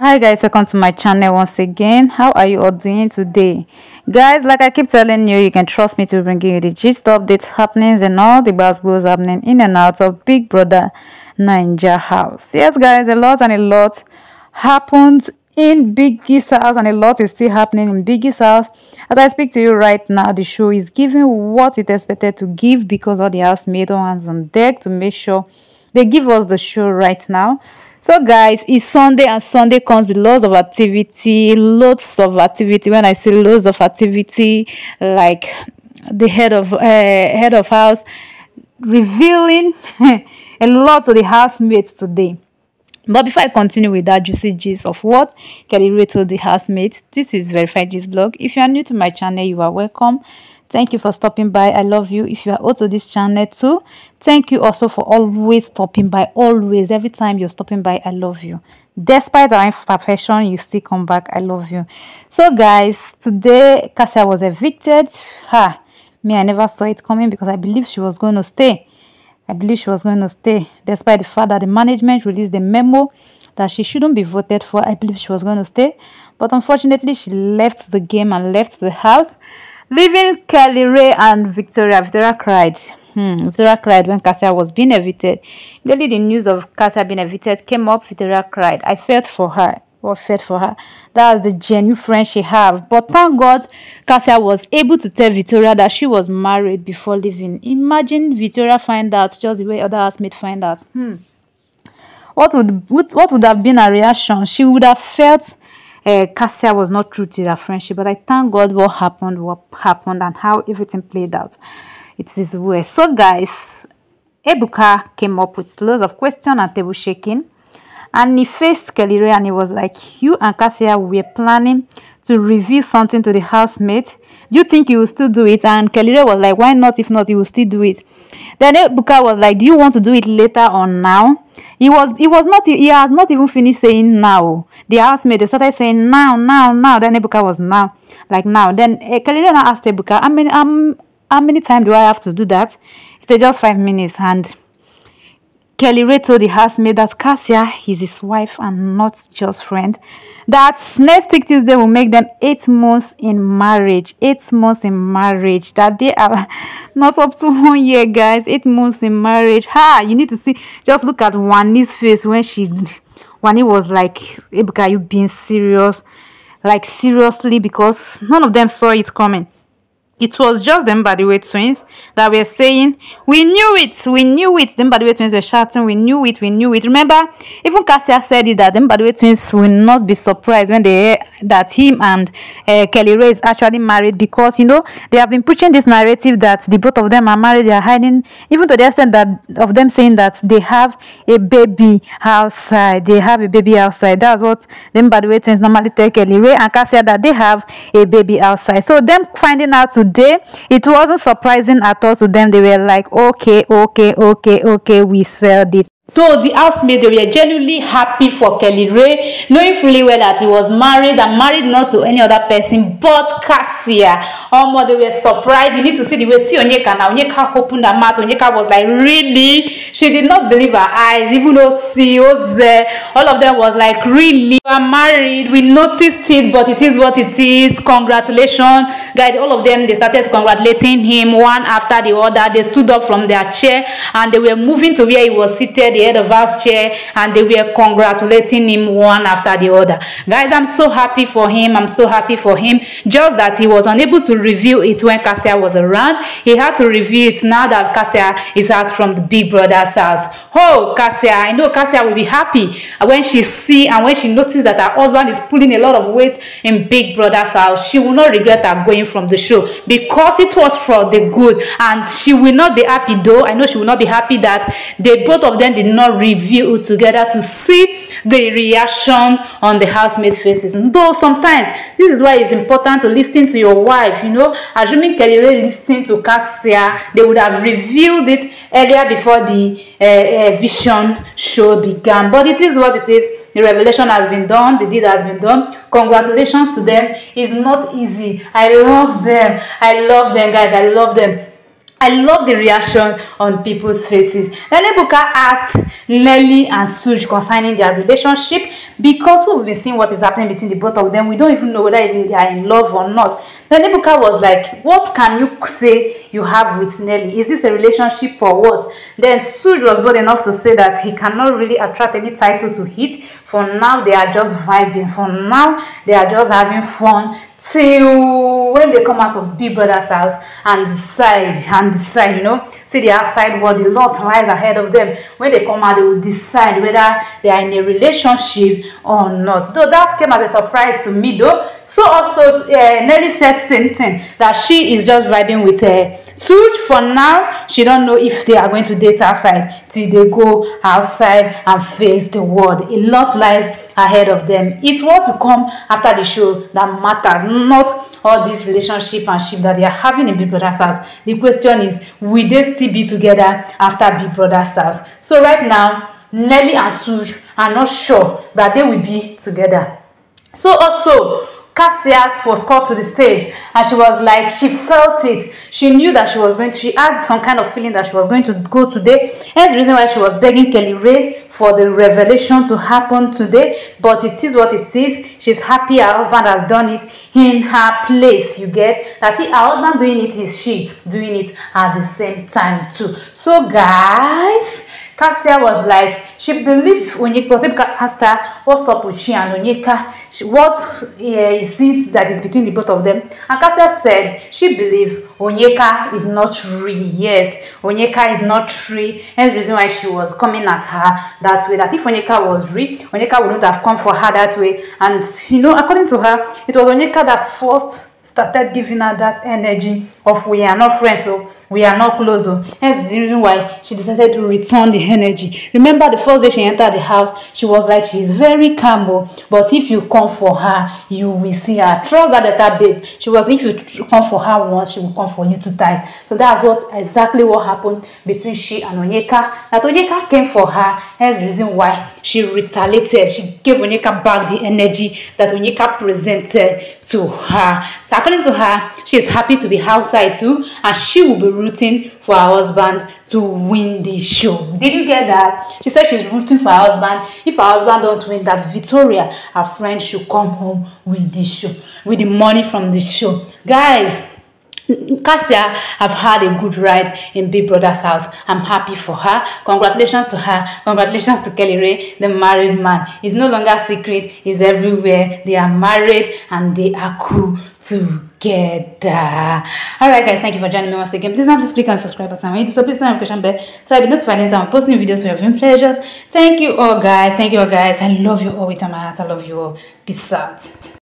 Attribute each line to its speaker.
Speaker 1: hi guys welcome to my channel once again. How are you all doing today? Guys like i keep telling you you can trust me to bring you the gist updates happenings and all the buzzwords happening in and out of big brother Naija house. Yes guys a lot and a lot happened in biggie's house and a lot is still happening in biggie's house. As i speak to you right now the show is giving what it expected to give because all the housemates are on deck to make sure they give us the show right now so guys it's sunday and sunday comes with lots of activity lots of activity when i say lots of activity like the head of uh, head of house revealing a lot of the housemates today but before I continue with that juicy gist of what Kelly Ray told the housemates, this is Verified Gist Blog. If you are new to my channel, you are welcome. Thank you for stopping by. I love you. If you are also this channel too, thank you also for always stopping by. Always, every time you're stopping by, I love you. Despite our imperfection, you still come back. I love you. So guys, today Kassia was evicted. Ha, me, I never saw it coming because I believe she was going to stay. I believe she was going to stay, despite the fact that the management released the memo that she shouldn't be voted for. I believe she was going to stay, but unfortunately, she left the game and left the house. Leaving Kelly Ray and Victoria. Victoria cried. Hmm. Victoria cried when Kassia was being evicted. Really, the news of Kassia being evicted came up. Victoria cried. I felt for her. What felt for her? That was the genuine friend she have. But thank God, Kassia was able to tell Victoria that she was married before leaving. Imagine Victoria find out just the way other housemates find out. Hmm. What would what, what would have been her reaction? She would have felt uh, Kassia was not true to their friendship. But I thank God what happened, what happened, and how everything played out. It is well. So, guys, Ebuka came up with loads of questions and table shaking. And he faced Kelly Ray and he was like, You and Kassia were planning to reveal something to the housemate. Do you think you will still do it? And Kelly Ray was like, Why not? If not, you will still do it. Then Ebuka was like, Do you want to do it later or now? He was he was not he has not even finished saying now. The housemaid they started saying now, now, now. Then Ebuka was now, like now. Then uh, Kelly Ray asked Ebuka, How many um how many times do I have to do that? He said just five minutes and Kelly Ray told the housemaid that Kassia is his wife and not just friend. That next week Tuesday will make them eight months in marriage. Eight months in marriage. That they are not up to one year, guys. Eight months in marriage. Ha! You need to see. Just look at Wanni's face when she, Wani was like, Ebuka, you being serious? Like seriously, because none of them saw it coming. It was just them by the way twins that were saying, We knew it, we knew it. Them way twins were shouting, We knew it, we knew it. Remember, even Kassia said it that them way twins will not be surprised when they hear that him and uh, Kelly Ray is actually married because you know they have been preaching this narrative that the both of them are married, they are hiding, even to the extent that of them saying that they have a baby outside, they have a baby outside. That's what them way twins normally tell Kelly Ray and Kassia that they have a baby outside. So them finding out to today it wasn't surprising at all to them. They were like okay okay okay okay we sell this
Speaker 2: Though the housemaid, they were genuinely happy for Kelly Ray, knowing fully well that he was married and married not to any other person but Cassia. Um, they were surprised. You need to see the way see Onyeka now. Onyeka opened her mouth. Onyeka was like, really? She did not believe her eyes. Even though she was there, all of them was like, really? We are married. We noticed it, but it is what it is. Congratulations. Guys, all of them, they started congratulating him one after the other. They stood up from their chair and they were moving to where he was seated the head of house chair and they were congratulating him one after the other. Guys, I'm so happy for him. I'm so happy for him. Just that he was unable to reveal it when Kassia was around. He had to reveal it now that Kassia is out from the big brother's house. Oh, Kassia, I know Kassia will be happy when she see and when she notices that her husband is pulling a lot of weight in big brother's house. She will not regret her going from the show because it was for the good and she will not be happy though. I know she will not be happy that they both of them did not review together to see the reaction on the housemaid faces. Though sometimes this is why it's important to listen to your wife. You know, assuming Kelly listened to Cassia, they would have reviewed it earlier before the uh, uh, vision show began. But it is what it is. The revelation has been done. The deed has been done. Congratulations to them. It's not easy. I love them. I love them, guys. I love them I love the reaction on people's faces. Then Ebuka asked Nelly and Suj concerning their relationship because we've been seeing what is happening between the both of them. We don't even know whether even they are in love or not. Then Ebuka was like, What can you say you have with Nelly? Is this a relationship or what? Then Suj was bold enough to say that he cannot really attract any title to hit. For now, they are just vibing. For now, they are just having fun till when they come out of Big Brother's house and decide and decide, you know, see the outside world, the lot lies ahead of them. When they come out, they will decide whether they are in a relationship or not. Though that came as a surprise to me, though. So also, uh, Nelly says same thing that she is just vibing with uh, Suj for now. She don't know if they are going to date outside till they go outside and face the world. A lot lies ahead of them. It's what will come after the show that matters not all this relationship and ship that they are having in Big Brother's house. The question is, will they still be together after Big Brother's house? So right now, Nelly and Suj are not sure that they will be together. So also, Cassius was called to the stage and she was like, she felt it. She knew that she was going to, she had some kind of feeling that she was going to go today. Hence the reason why she was begging Kelly Ray for the revelation to happen today. But it is what it is. She's happy her husband has done it in her place. You get that he, her husband doing it is she doing it at the same time too. So guys, Kassia was like, she believed Onyeka, Osebika asked her, what's up with she and Onyeka? She, what uh, is it that is between the both of them? And Kassia said she believed Onyeka is not true. Yes, Onyeka is not true. Hence the reason why she was coming at her that way. That if Onyeka was real, Onyeka wouldn't have come for her that way. And, you know, according to her, it was Onyeka that forced started giving her that energy of we are not friends so we are not close so hence the reason why she decided to return the energy. Remember the first day she entered the house she was like she is very calm oh, but if you come for her you will see her. Trust that that babe. She was if you come for her once she will come for you two times. So that's what exactly what happened between she and onyeka. That onyeka came for her. Hence the reason why she retaliated. She gave onyeka back the energy that onyeka presented to her. So according to her she is happy to be outside too and she will be rooting for her husband to win the show. Did you get that? She said she's rooting for her husband. If her husband don't win that victoria her friend should come home with the show with the money from the show. Guys Kassia have had a good ride in Big Brother's house. I'm happy for her. Congratulations to her. Congratulations to Kelly Ray, the married man. It's no longer secret. It's everywhere. They are married and they are cool together. Alright guys, thank you for joining me once again. Please don't please click on the subscribe button. So, please turn notification bell so I'll be notified anytime I'm posting new videos for your viewing pleasures. Thank you all guys. Thank you all guys. I love you all with my heart. I love you all. Peace out.